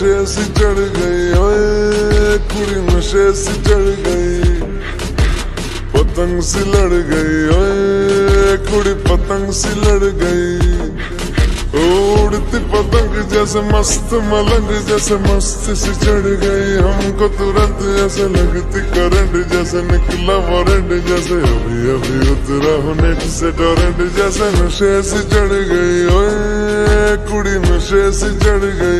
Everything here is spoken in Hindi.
नशे से चढ़ गई, ओए, कुड़ी नशे से चढ़ गई। पतंग सी लड़ गई, ओए, कुड़ी पतंग सी लड़ गई। उड़ती पतंग जैसे मस्त, मलंग जैसे मस्त सी चढ़ गई। हमको तुरंत जैसे लगती करंट जैसे निकला वारंट जैसे। अभी अभी उतरा हूँ नेट से टोरेंट जैसे नशे से चढ़ गई, ओए, कुड़ी नशे से चढ़ गई।